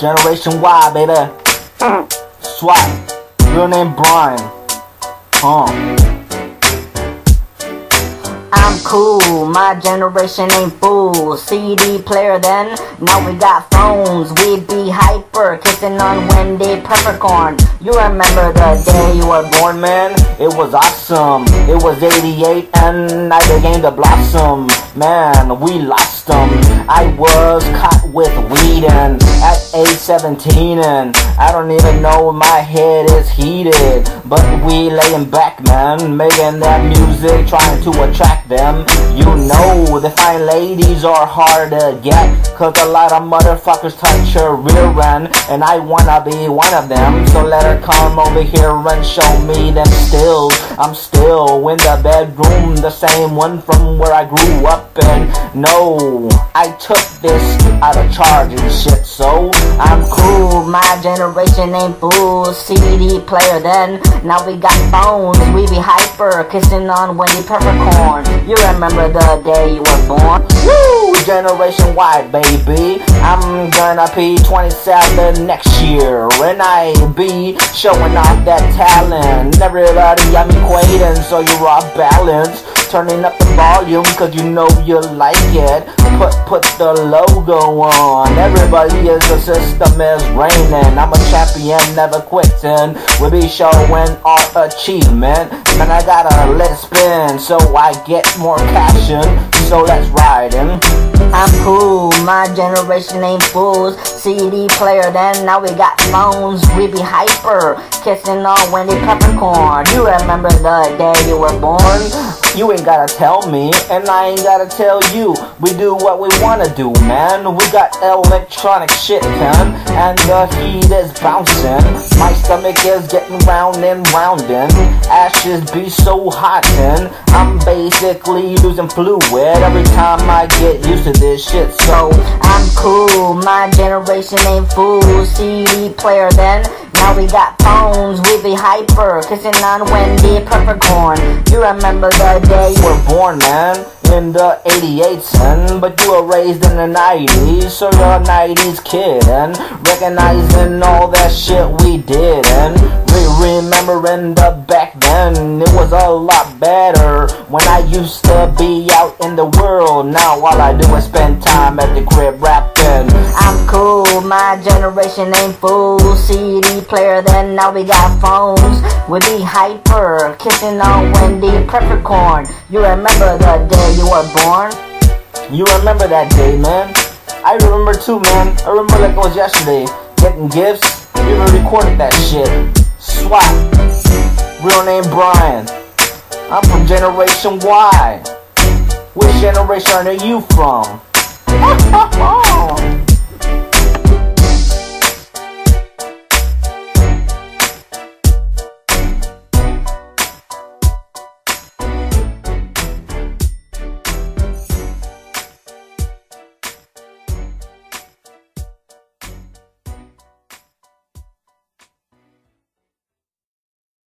Generation Y, baby. Swat. Real name Brian. Huh. I'm cool, my generation ain't fool. CD player then, now we got phones. We be hyper, kissing on Wendy Peppercorn. You remember the day you were born, man? It was awesome. It was 88 and I began to blossom. Man, we lost them. I was caught with weed and at age 17 and I don't even know my head is heated. But we laying back, man, making that music, trying to attract them. You know the fine ladies are hard to get. Cause a lot of motherfuckers touch her rear end. And I wanna be one of them. So let her come over here and show me them stills. I'm still in the bedroom, the same one from where I grew up in. No, I took this out of charge and shit, so I'm cool. My generation ain't fool. CD player then. Now we got phones. We be hyper, kissing on Wendy Peppercorn. You remember the day you were born? Woo! Generation Y, baby. I'm gonna be 27 next year, and I be showing off that talent. Everybody, I'm equating, so you're off balance. Turning up the volume, cause you know you like it. Put put the logo on. Everybody is the system is raining. I'm a champion, never quitting. We be showing our achievement. Man, I gotta let it spin so I get more passion. So let's ride in. I'm cool, my generation ain't fools. CD player, then now we got phones. We be hyper, kissing on Wendy Peppercorn. You remember the day you were born? You ain't gotta tell me, and I ain't gotta tell you. We do what we wanna do, man. We got electronic shit, man, and the heat is bouncing. My stomach is getting round and roundin'. Ashes be so hot, and I'm basically losing fluid every time I get used to this shit. So I'm cool, my generation ain't fool. CD player then. Now we got phones, we be hyper, kissing on Wendy Peppercorn. You remember the day you were born, man, in the 88, son. But you were raised in the 90s, so you're a 90s kid, and recognizing all that shit we did, and re remembering the back then, it was a lot better when I used to be out in the world. Now all I do is spend time at the crib rapping. I'm cool, my generation ain't fool. CD player, then now we got phones. We be hyper, kissing on Wendy Peppercorn. You remember the day you were born? You remember that day, man? I remember too, man. I remember like it was yesterday. Getting gifts. We even recorded that shit. Swat. Real name Brian. I'm from Generation Y. Which generation are you from? Oh, oh, oh.